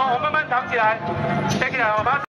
好，我慢慢藏起来，藏起来，我把。